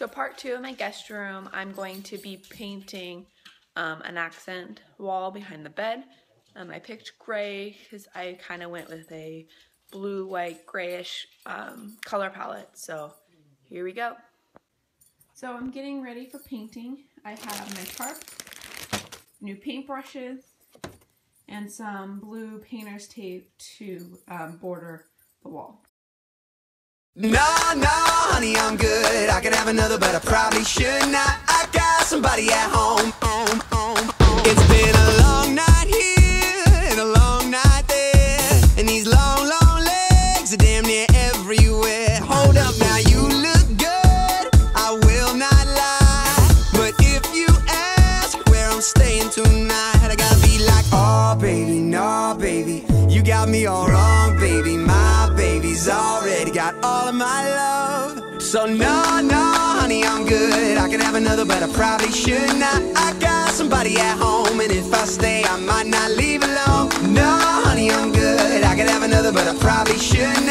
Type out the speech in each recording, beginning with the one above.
So part two of my guest room, I'm going to be painting um, an accent wall behind the bed. Um, I picked gray because I kind of went with a blue, white, grayish um, color palette. So here we go. So I'm getting ready for painting. I have my tarp, new paintbrushes, and some blue painter's tape to um, border the wall. No, no, honey, I'm good. I could have another, but I probably should not. I got somebody at home. It's been a long night here and a long night there. And these long, long legs are damn near everywhere. Hold up now, you look good. I will not lie. But if you ask where I'm staying tonight, I gotta be like, oh, baby, no, baby. You got me all wrong. Baby's already got all of my love. So no, no, honey, I'm good. I could have another, but I probably should not. I got somebody at home, and if I stay, I might not leave alone. No, honey, I'm good. I could have another, but I probably should not.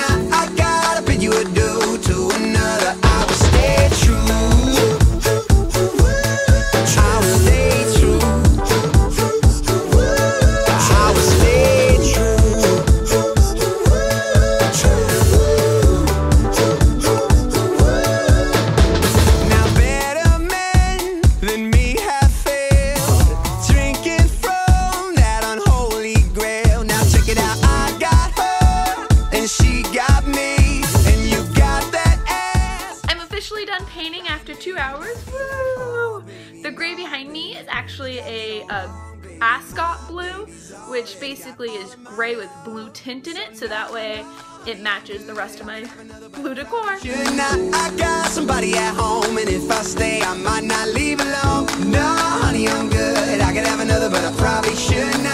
And she got me, and you got that ass. I'm officially done painting after two hours. Woo! The gray behind me is actually a, uh ascot blue, which basically is gray with blue tint in it, so that way it matches the rest of my blue decor. I got somebody at home, and if I stay, I might not leave alone. No, honey, I'm good. I could have another, but I probably should not.